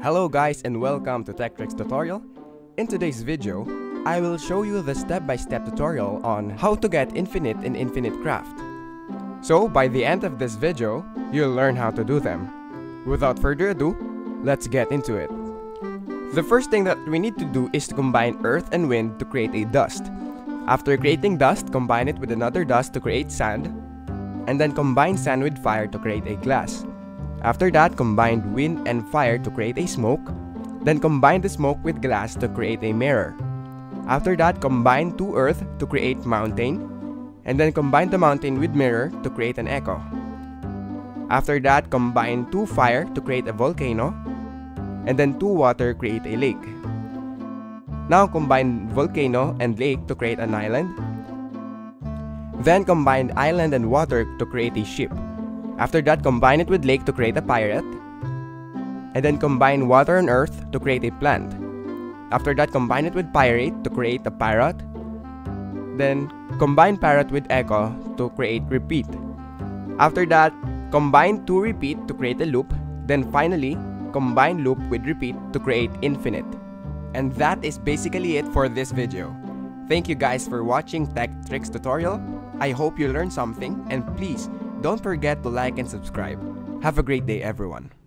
Hello guys and welcome to TechTricks tutorial. In today's video, I will show you the step-by-step tutorial on how to get infinite in Infinite Craft. So by the end of this video, you'll learn how to do them. Without further ado, let's get into it. The first thing that we need to do is to combine earth and wind to create a dust. After creating dust, combine it with another dust to create sand, and then combine sand with fire to create a glass. After that, combine wind and fire to create a smoke, then combine the smoke with glass to create a mirror. After that, combine two earth to create mountain, and then combine the mountain with mirror to create an echo. After that, combine two fire to create a volcano, and then two water create a lake. Now combine volcano and lake to create an island. Then combine island and water to create a ship. After that, combine it with lake to create a pirate. And then combine water and earth to create a plant. After that, combine it with pirate to create a parrot. Then combine parrot with echo to create repeat. After that, combine two repeat to create a loop. Then finally, combine loop with repeat to create infinite. And that is basically it for this video. Thank you guys for watching Tech Tricks tutorial. I hope you learned something and please don't forget to like and subscribe. Have a great day everyone.